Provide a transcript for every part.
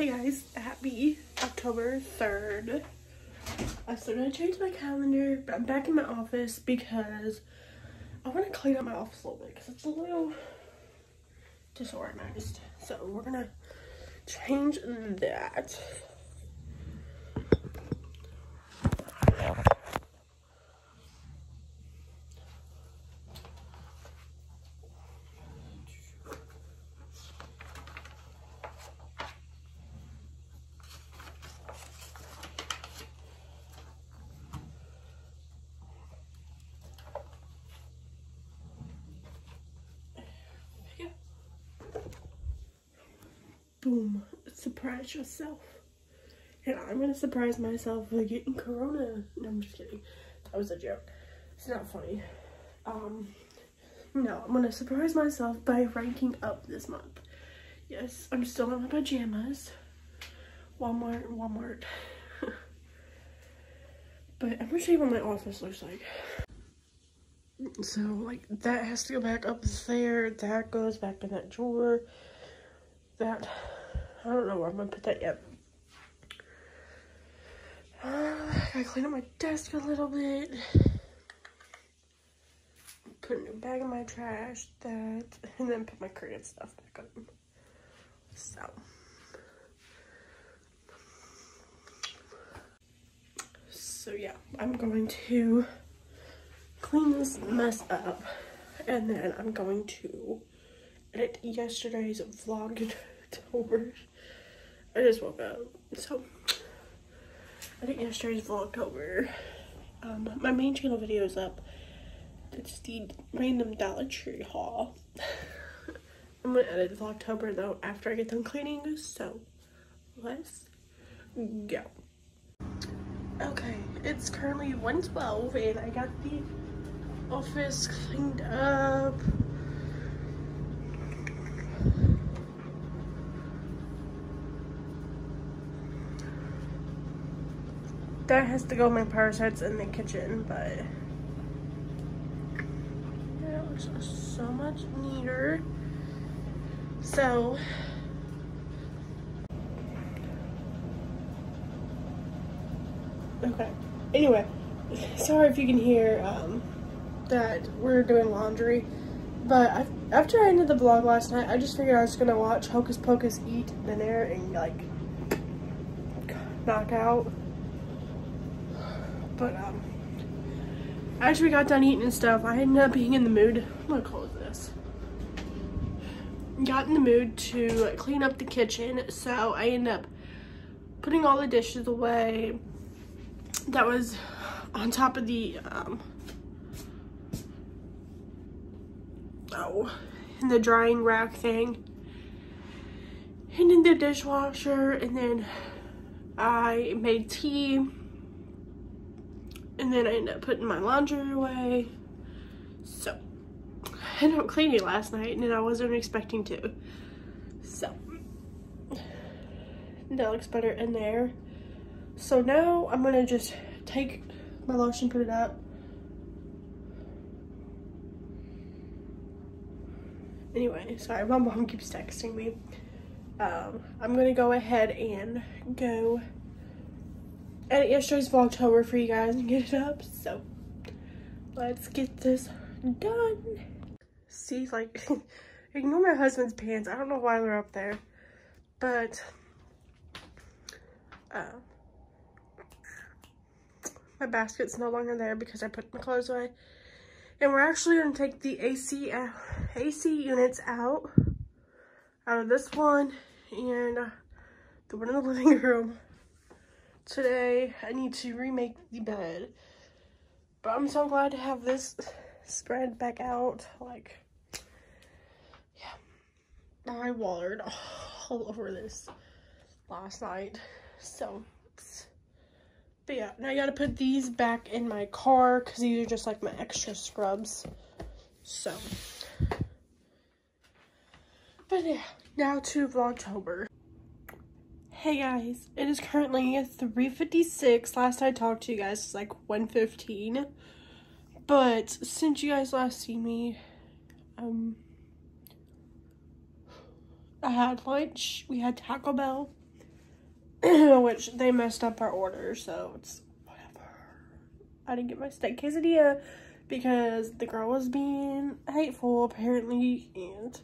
Hey guys, happy October 3rd. I'm still gonna change my calendar, but I'm back in my office because I want to clean up my office a little bit because it's a little disorganized. So we're gonna change that. Surprise yourself. And I'm gonna surprise myself by getting corona. No, I'm just kidding. That was a joke. It's not funny. Um, no, I'm gonna surprise myself by ranking up this month. Yes, I'm still in my pajamas. Walmart, Walmart. but I'm gonna show you what my office looks like. So, like, that has to go back up there. That goes back in that drawer that. I don't know where I'm gonna put that yet. Uh, I clean up my desk a little bit. Put a new bag in my trash, that, and then put my Korean stuff back on. So. So yeah, I'm going to clean this mess up and then I'm going to edit yesterday's vlog tour. I just woke up. So, I think yesterday's Vlogtober. Um, my main channel video is up. It's the random Dollar Tree haul. I'm gonna edit Vlogtober though after I get done cleaning. So, let's go. Okay, it's currently 112 and I got the office cleaned up. That has to go my power in the kitchen, but it looks so much neater. So okay. Anyway, sorry if you can hear um, that we're doing laundry, but after I ended the vlog last night, I just figured I was gonna watch Hocus Pocus eat dinner and like knock out but um, as we got done eating and stuff, I ended up being in the mood. I'm gonna close this. Got in the mood to clean up the kitchen, so I ended up putting all the dishes away that was on top of the um, oh in the drying rack thing and in the dishwasher and then I made tea and then I ended up putting my laundry away. So, I ended up cleaning last night and I wasn't expecting to. So, that looks better in there. So now I'm gonna just take my lotion, put it up. Anyway, sorry, my mom keeps texting me. Um, I'm gonna go ahead and go edit yesterday's Vlogtober for you guys and get it up. So let's get this done. See, like, ignore my husband's pants. I don't know why they're up there, but uh, my basket's no longer there because I put my clothes away. And we're actually going to take the AC, uh, AC units out, out of this one and uh, the one in the living room today I need to remake the bed. But I'm so glad to have this spread back out. Like, yeah, I watered all over this last night. So, but yeah, now I gotta put these back in my car because these are just like my extra scrubs. So, but yeah, now to Vlogtober. Hey guys, it is currently 3.56. Last I talked to you guys was like 1.15. But since you guys last see me, um, I had lunch. We had Taco Bell. which they messed up our order, so it's whatever. I didn't get my steak quesadilla because the girl was being hateful apparently, and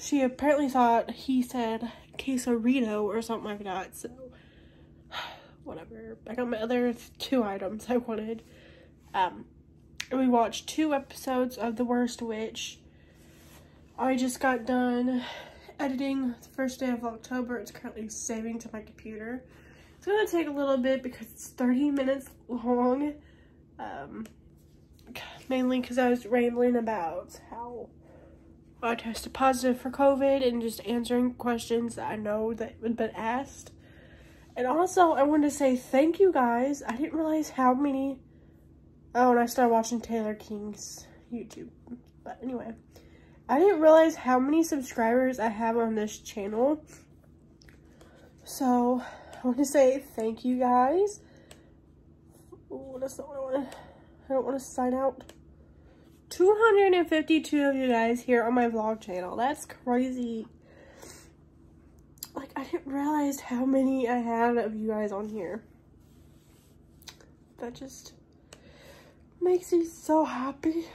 she apparently thought he said quesarito or something like that, so whatever. I got my other two items I wanted. Um, we watched two episodes of The Worst Witch. I just got done editing the first day of October. It's currently saving to my computer. It's gonna take a little bit because it's 30 minutes long. Um, mainly because I was rambling about how I tested positive for COVID and just answering questions that I know that had been asked. And also, I wanted to say thank you guys. I didn't realize how many... Oh, and I started watching Taylor King's YouTube. But anyway, I didn't realize how many subscribers I have on this channel. So, I want to say thank you guys. Ooh, that's not what I want to... I don't want to sign out. 252 of you guys here on my vlog channel. That's crazy. Like, I didn't realize how many I had of you guys on here. That just makes me so happy.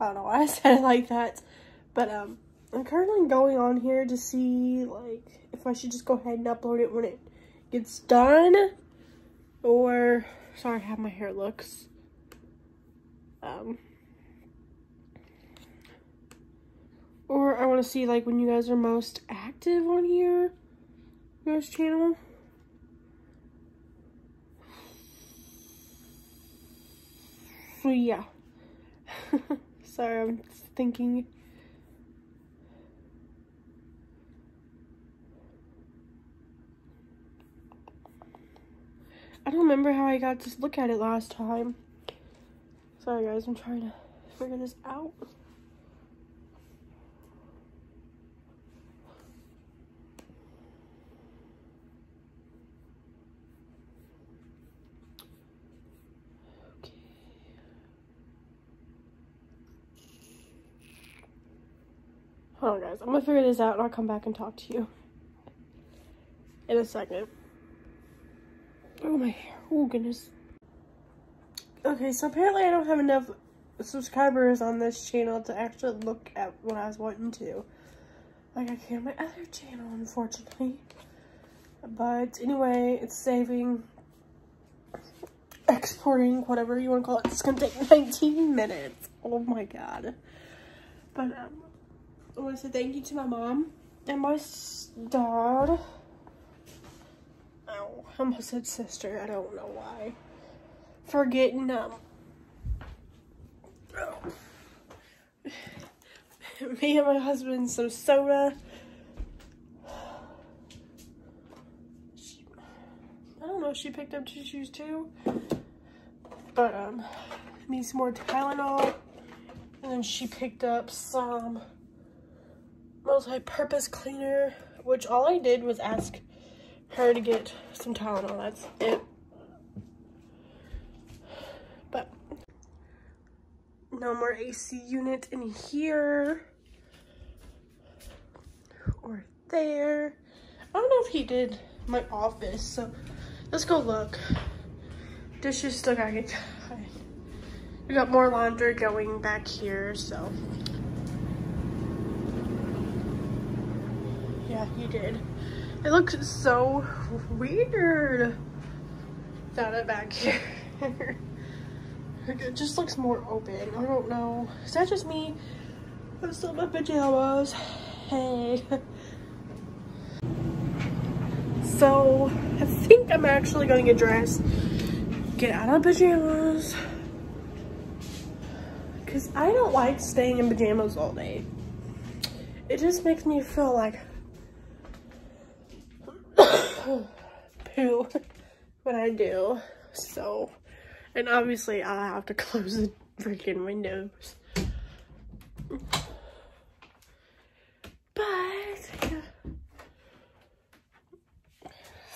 I don't know why I said it like that. But, um, I'm currently going on here to see, like, if I should just go ahead and upload it when it gets done. Or, sorry how my hair looks. Um, or I want to see like when you guys are most active on here, this channel. So yeah. Sorry, I'm thinking. I don't remember how I got to look at it last time. Sorry guys, I'm trying to figure this out. Okay. Hold on guys, I'm gonna figure this out and I'll come back and talk to you in a second. Oh my oh goodness. Okay, so apparently I don't have enough subscribers on this channel to actually look at what I was wanting to. Like I can on my other channel, unfortunately. But anyway, it's saving, exporting, whatever you want to call it. It's going to take 19 minutes. Oh my god. But um, I want to say thank you to my mom and my dad. Oh, I almost said sister. I don't know why for getting um me and my husband some soda. I don't know if she picked up tissues too. But um need some more Tylenol. And then she picked up some multi-purpose cleaner, which all I did was ask her to get some Tylenol. That's it. No more AC unit in here or there. I don't know if he did my office, so let's go look. Dishes still gotta get. We got more laundry going back here, so. Yeah, he did. It looks so weird. Found it back here. It just looks more open. I don't know. Is that just me? I'm still in my pajamas. Hey. So, I think I'm actually going to get dressed. Get out of pajamas. Because I don't like staying in pajamas all day. It just makes me feel like poo when I do. So, and obviously I have to close the freaking windows. But, yeah.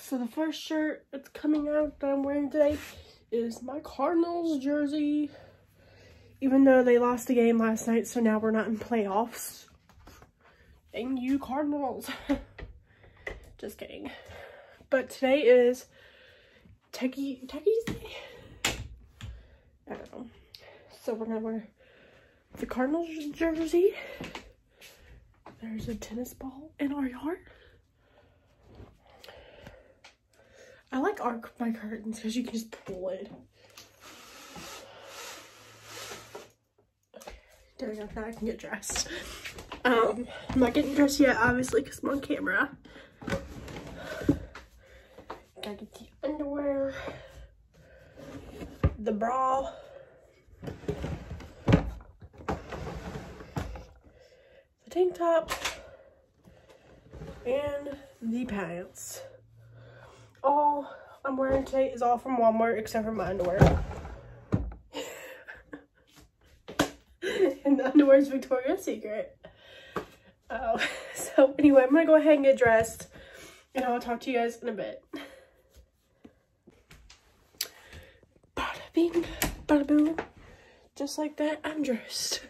So the first shirt that's coming out that I'm wearing today is my Cardinals jersey. Even though they lost the game last night, so now we're not in playoffs. And you Cardinals. Just kidding. But today is Techie, Techie's Day? I don't know. So we're gonna wear the Cardinals jersey. There's a tennis ball in our yard. I like our my curtains because you can just pull it. There we go. Now I can get dressed. Um, I'm not getting dressed yet, obviously, because I'm on camera. Gotta get the underwear, the bra. The tank top and the pants. All I'm wearing today is all from Walmart except for my underwear. and the underwear is Victoria's Secret. Oh, so anyway, I'm gonna go ahead and get dressed and I'll talk to you guys in a bit. Bada boom. Just like that, I'm dressed.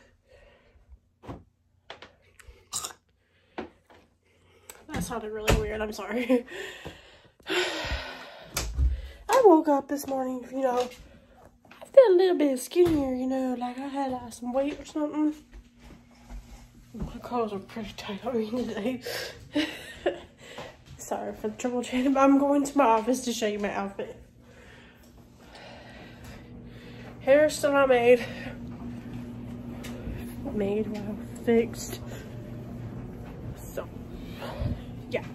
That sounded really weird, I'm sorry. I woke up this morning, you know, I feel a little bit skinnier, you know, like I had uh, some weight or something. My clothes are pretty tight on me today. Sorry for the trouble chatting, but I'm going to my office to show you my outfit. Hair still not made. Made, wow, fixed. So, yeah.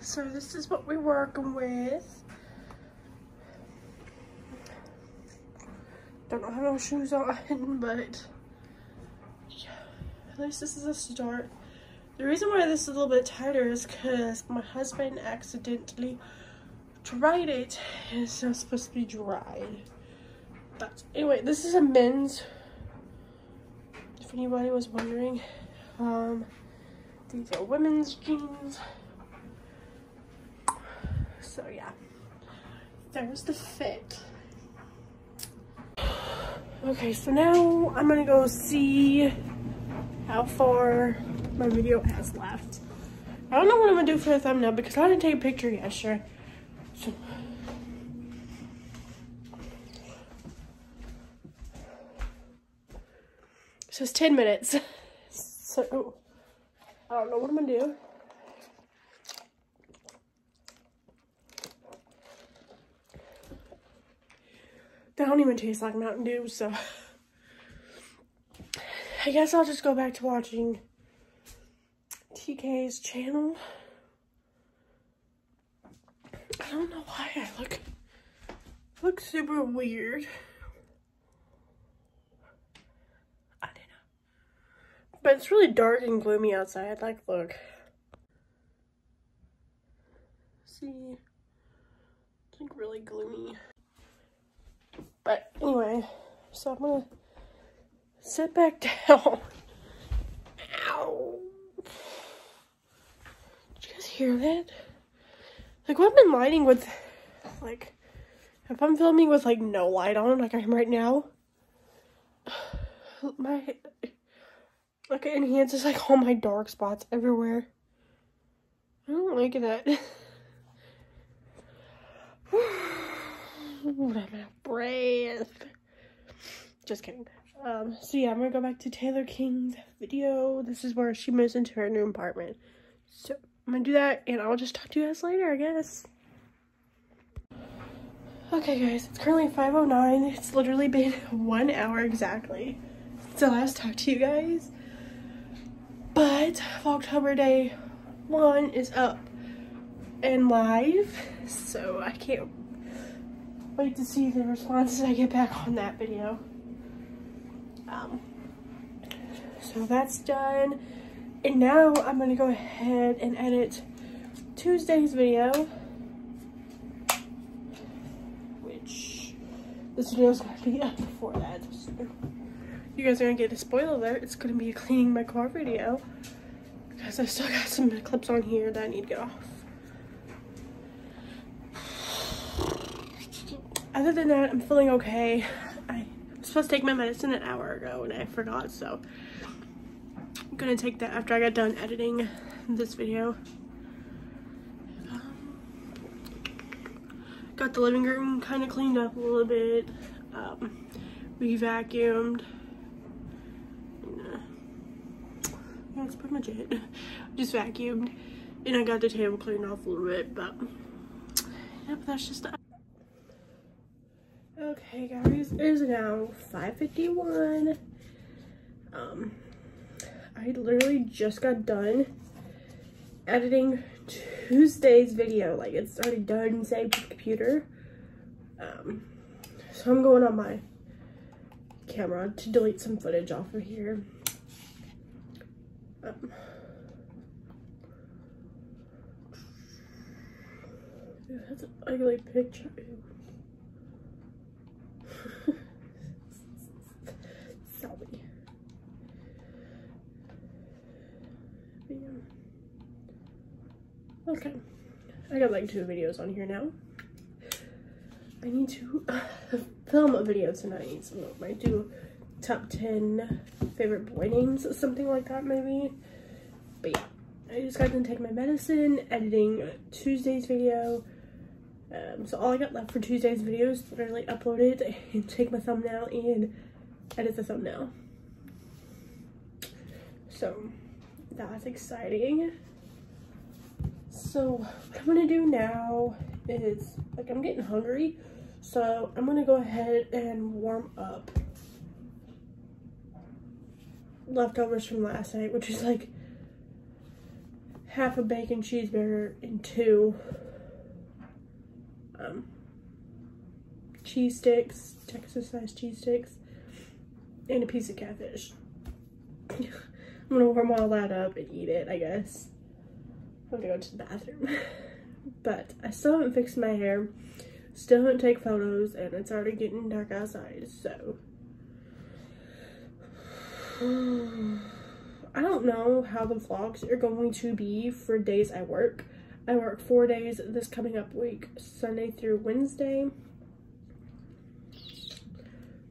So this is what we're working with. Don't know how no shoes on, but yeah, at least this is a start. The reason why this is a little bit tighter is because my husband accidentally dried it and it's not supposed to be dried. But anyway, this is a men's, if anybody was wondering. Um, these are women's jeans. So yeah, there's the fit. Okay, so now I'm gonna go see how far my video has left. I don't know what I'm gonna do for the thumbnail because I didn't take a picture yesterday. So So it's 10 minutes. So oh, I don't know what I'm gonna do. They don't even taste like Mountain Dew, so I guess I'll just go back to watching TK's channel. I don't know why I look look super weird. I don't know. But it's really dark and gloomy outside. Like, look. See? It's like really gloomy. But anyway, so I'm gonna sit back down. Ow. Did you guys hear that? Like what I'm been lighting with, like, if I'm filming with like no light on, like I am right now, my, like it enhances like all my dark spots everywhere. I don't like that. I'm out of breath. Just kidding. Um, so yeah, I'm gonna go back to Taylor King's video. This is where she moves into her new apartment. So I'm gonna do that and I'll just talk to you guys later, I guess. Okay guys, it's currently 5.09. It's literally been one hour exactly since I last talked to you guys. But October Day 1 is up and live, so I can't wait to see the responses I get back on that video. Um, so that's done. And now I'm gonna go ahead and edit Tuesday's video. Which this video is gonna be up before that. So you guys are gonna get a spoiler alert. It's gonna be a cleaning my car video because I still got some clips on here that I need to get off. Other than that, I'm feeling okay. I was supposed to take my medicine an hour ago and I forgot, so I'm gonna take that after I got done editing this video. Got the living room kind of cleaned up a little bit. Um, we vacuumed. That's pretty much it. Just vacuumed. And I got the table cleaned off a little bit, but yeah, but that's just Okay guys, it is now 5.51. Um, I literally just got done editing Tuesday's video. Like it's already done and saved to the computer. Um, so I'm going on my camera to delete some footage off of here. That's an ugly picture. Sorry. Okay. I got like two videos on here now. I need to uh, film a video tonight. So I might do top 10 favorite boy names or something like that maybe. But yeah, I just got to take my medicine, editing Tuesday's video. Um, so all I got left for Tuesday's video is literally upload it and take my thumbnail and edit the thumbnail. So that's exciting. So what I'm gonna do now is, like I'm getting hungry, so I'm gonna go ahead and warm up leftovers from last night, which is like half a bacon cheeseburger and two um, cheese sticks, Texas sized cheese sticks, and a piece of catfish. I'm gonna warm all that up and eat it, I guess. I'm gonna go to the bathroom. but I still haven't fixed my hair. Still haven't taken photos and it's already getting dark outside, so. I don't know how the vlogs are going to be for days I work. I work four days this coming up week, Sunday through Wednesday.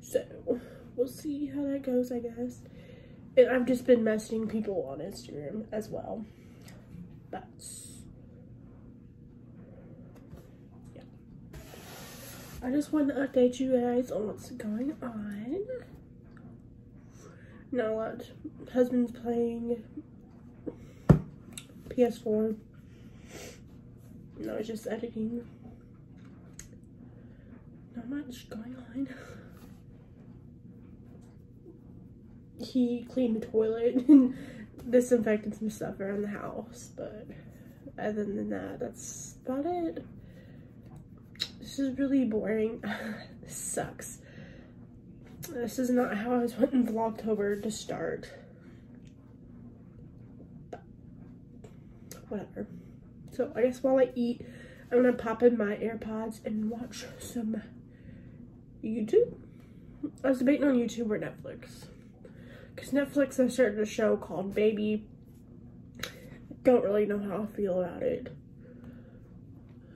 So, we'll see how that goes, I guess. And I've just been messaging people on Instagram as well that's yeah I just want to update you guys on what's going on not a lot husband's playing PS4 no it's just editing not much going on he cleaned the toilet and disinfected some stuff around the house, but other than that, that's about it. This is really boring. sucks. This is not how I was wanting Vlogtober to start. But whatever. So I guess while I eat, I'm gonna pop in my AirPods and watch some YouTube. I was debating on YouTube or Netflix. Because Netflix has started a show called Baby. Don't really know how I feel about it.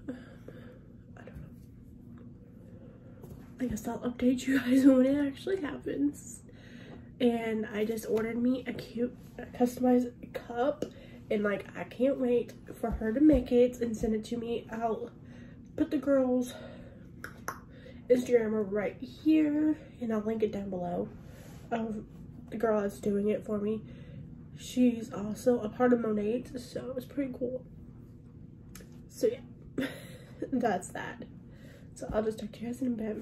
I don't know. I guess I'll update you guys when it actually happens. And I just ordered me a cute customized cup. And like, I can't wait for her to make it and send it to me. I'll put the girls Instagram right here and I'll link it down below of the girl that's doing it for me, she's also a part of Monat, so it's pretty cool. So yeah, that's that. So I'll just talk to you guys in a bit.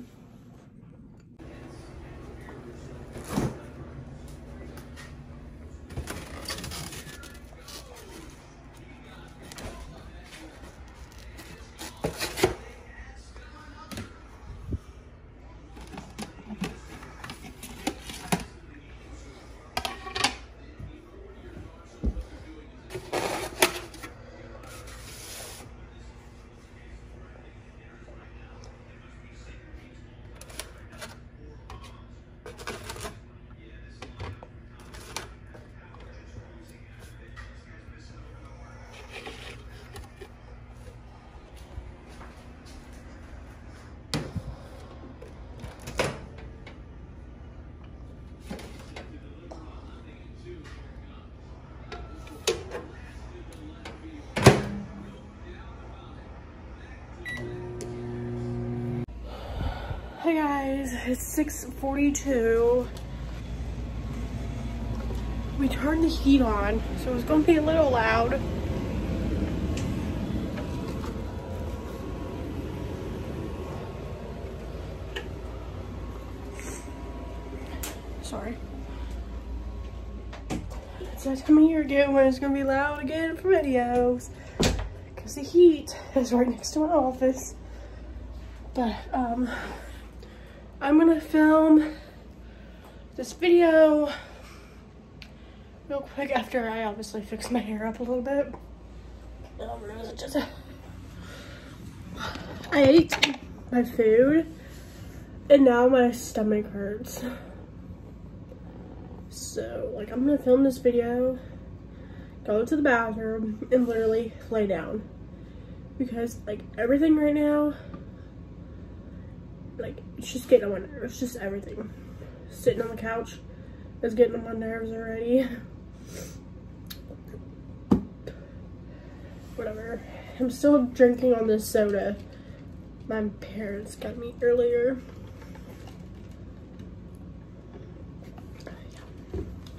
Hey guys, it's 6.42. We turned the heat on, so it's gonna be a little loud. Sorry. It's that time of year again when it's gonna be loud again for videos. Because the heat is right next to my office. But, um, I'm gonna film this video real quick after I obviously fix my hair up a little bit. I ate my food and now my stomach hurts. So, like, I'm gonna film this video, go to the bathroom, and literally lay down. Because, like, everything right now, like, it's just getting on my nerves. Just everything. Sitting on the couch is getting on my nerves already. Whatever. I'm still drinking on this soda my parents got me earlier.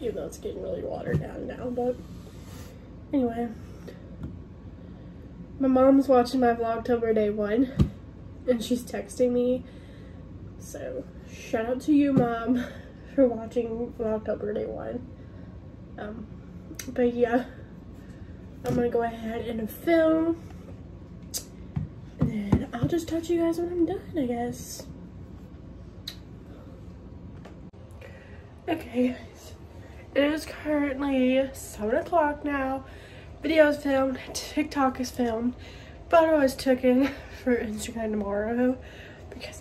even though it's getting really watered down now, but anyway. My mom's watching my vlog Vlogtober day one, and she's texting me. So, shout out to you, mom, for watching Vlogtober day one. Um, but yeah, I'm gonna go ahead and film. And then I'll just touch you guys when I'm done, I guess. Okay, guys. It is currently 7 o'clock now. Video is filmed, TikTok is filmed, photo is taken for Instagram tomorrow because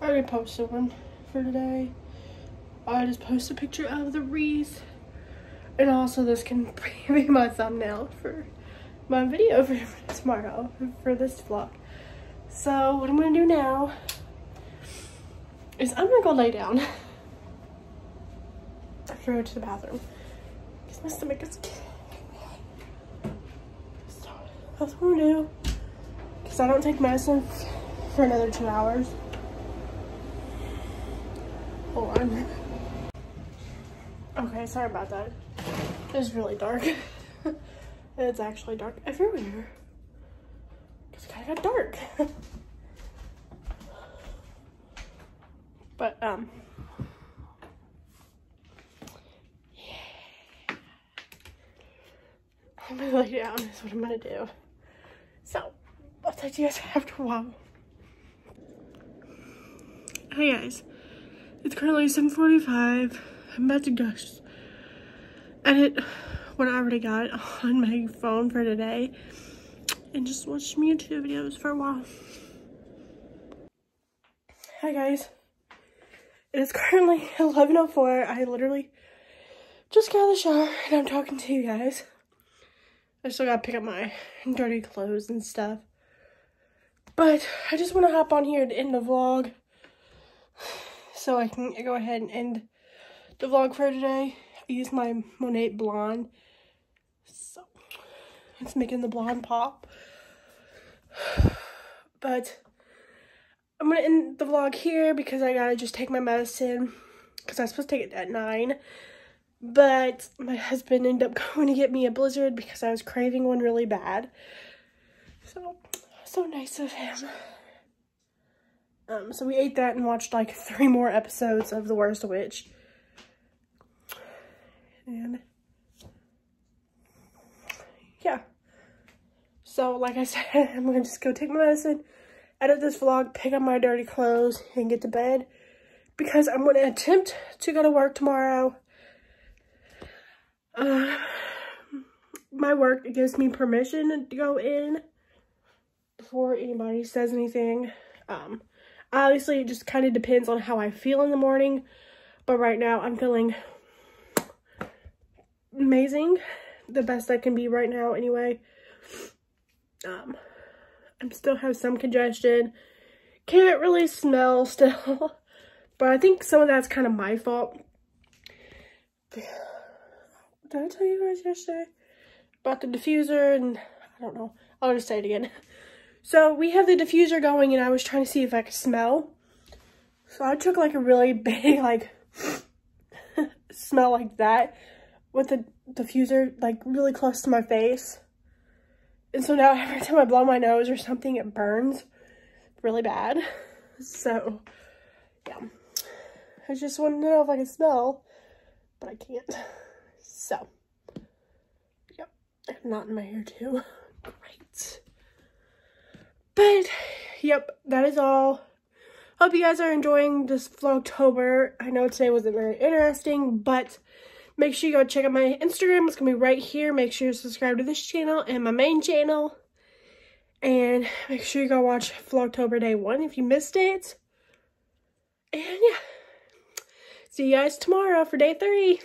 I already posted one for today. I just posted a picture of the wreath and also this can be my thumbnail for my video for tomorrow for this vlog. So what I'm gonna do now is I'm gonna go lay down. to go to the bathroom because my stomach is so that's what I'm gonna do because I don't take medicine for another two hours hold on. Okay sorry about that. It's really dark. It's actually dark everywhere. Because it kind of got dark. But um I'm gonna lay down is what I'm gonna do. So, I'll talk to you guys after a while. Hey guys, it's currently 7.45. I'm about to go edit what I already got on my phone for today and just watch some YouTube videos for a while. Hi guys, it is currently 11.04. I literally just got out of the shower and I'm talking to you guys. I still gotta pick up my dirty clothes and stuff. But I just want to hop on here to end the vlog so I can go ahead and end the vlog for today. I used my Monat Blonde. So it's making the blonde pop. But I'm going to end the vlog here because I gotta just take my medicine because I'm supposed to take it at 9. But my husband ended up going to get me a blizzard because I was craving one really bad. So, so nice of him. Um, so we ate that and watched like three more episodes of The Worst Witch. And yeah. So like I said, I'm gonna just go take my medicine, edit this vlog, pick up my dirty clothes, and get to bed. Because I'm gonna attempt to go to work tomorrow uh, my work gives me permission to go in before anybody says anything. Um, obviously, it just kind of depends on how I feel in the morning. But right now, I'm feeling amazing. The best I can be right now, anyway. Um, I still have some congestion. Can't really smell still. but I think some of that's kind of my fault. Did I tell you guys yesterday about the diffuser and I don't know. I'll just say it again. So we have the diffuser going and I was trying to see if I could smell. So I took like a really big like smell like that with the diffuser like really close to my face. And so now every time I blow my nose or something, it burns really bad. So yeah, I just wanted to know if I can smell, but I can't. So, yep, not in my hair too. Great. But, yep, that is all. Hope you guys are enjoying this Vlogtober. I know today wasn't very interesting, but make sure you go check out my Instagram. It's going to be right here. Make sure you subscribe to this channel and my main channel. And make sure you go watch Vlogtober Day 1 if you missed it. And yeah, see you guys tomorrow for Day 3.